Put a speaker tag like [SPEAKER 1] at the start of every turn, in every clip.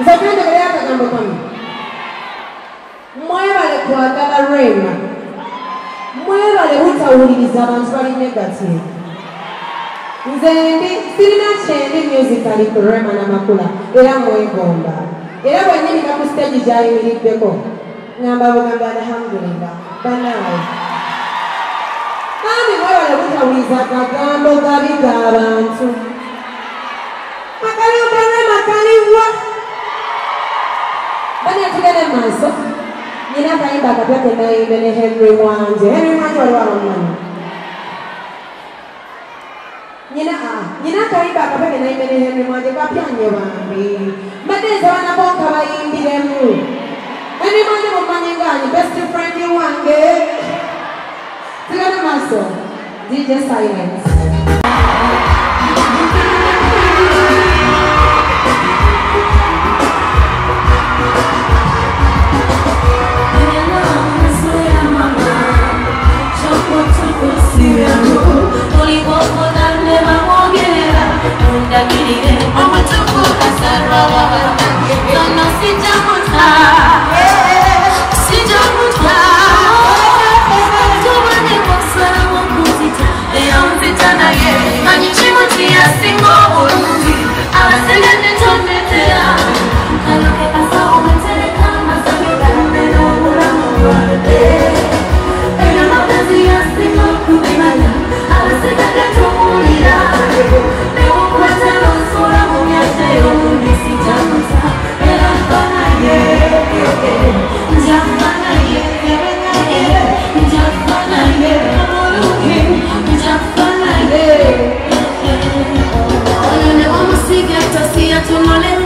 [SPEAKER 1] nze kwendegerera akagambo kamu mwebale kwagala rema. Mwebale butawuliriza abantu bali negative. Nze ndi sirina kyendi musicali ku rema namakula era mwegomba era bwenyirika ku stage gyayimiriddeko ngamba bugambe alhamdulillah banawe kandi mwebale butawuliza akagambo gabi g'abantu bani atugende mu maaso nyina akayimba akapya kenayimbe ne henry wanje henry wanje waliwo abamumanyi nyina nyina akayimba akapya kenayimbe ne henry wanje kapyanye bambi mbadde nzabana bonka bayimbiremu henry wanje mumanyi nganyi best friend wange tugende mu maaso dj silence love. su maleta.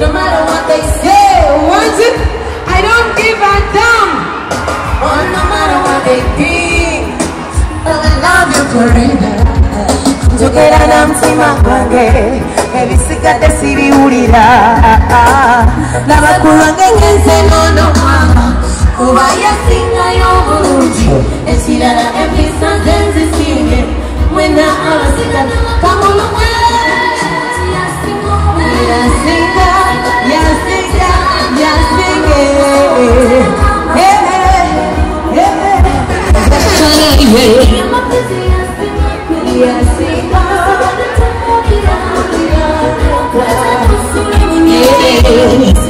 [SPEAKER 1] No matter what they say, it? I don't give a damn. Oh, no matter what they think, I love you forever.
[SPEAKER 2] njogera na mutima gwange ebisigadde sibiwulira nabakulu wange ngenze nono mama
[SPEAKER 1] kuba yasingayo obulungi ekirala empisa nze nzisinge mwena abasigadde Oh.